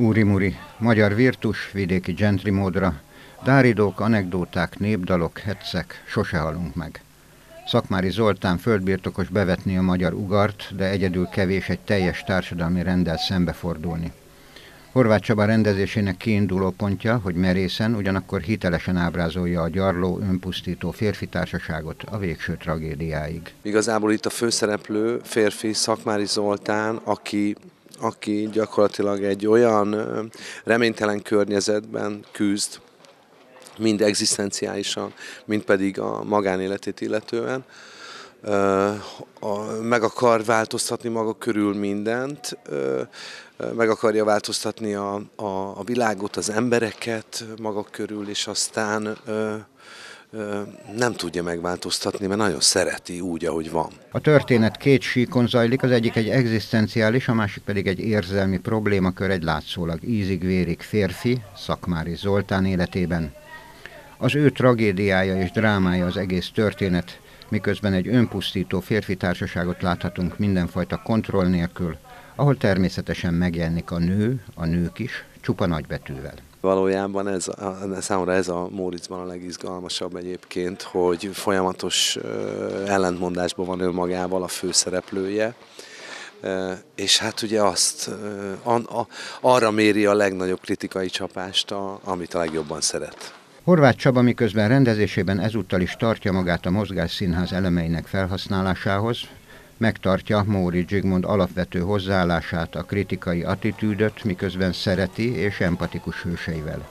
Úri-muri, magyar virtus, vidéki gentry módra, dáridók, anekdóták, népdalok, hetszek, sose halunk meg. Szakmári Zoltán földbirtokos bevetni a magyar ugart, de egyedül kevés egy teljes társadalmi rendel szembefordulni. Horváth Csaba rendezésének kiinduló pontja, hogy merészen, ugyanakkor hitelesen ábrázolja a gyarló, önpusztító férfi társaságot a végső tragédiáig. Igazából itt a főszereplő férfi Szakmári Zoltán, aki aki gyakorlatilag egy olyan reménytelen környezetben küzd, mind egzisztenciálisan, mind pedig a magánéletét illetően, meg akar változtatni maga körül mindent, meg akarja változtatni a, a, a világot, az embereket maga körül, és aztán nem tudja megváltoztatni, mert nagyon szereti úgy, ahogy van. A történet két síkon zajlik, az egyik egy egzisztenciális, a másik pedig egy érzelmi problémakör, egy látszólag ízig-vérig férfi, Szakmári Zoltán életében. Az ő tragédiája és drámája az egész történet, miközben egy önpusztító férfi társaságot láthatunk mindenfajta kontroll nélkül, ahol természetesen megjelenik a nő, a nők is, csupa nagybetűvel. Valójában ez, számomra ez a Móriczban a legizgalmasabb egyébként, hogy folyamatos ellentmondásban van önmagával a főszereplője, és hát ugye azt arra méri a legnagyobb kritikai csapást, amit a legjobban szeret. Horváth Csaba miközben rendezésében ezúttal is tartja magát a mozgásszínház elemeinek felhasználásához, megtartja Móri Zsigmond alapvető hozzáállását, a kritikai attitűdöt, miközben szereti és empatikus hőseivel.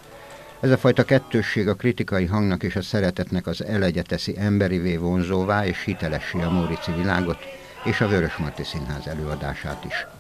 Ez a fajta kettősség a kritikai hangnak és a szeretetnek az elegye teszi emberivé vonzóvá és hitelessé a Mórici világot és a Vörösmarty Színház előadását is.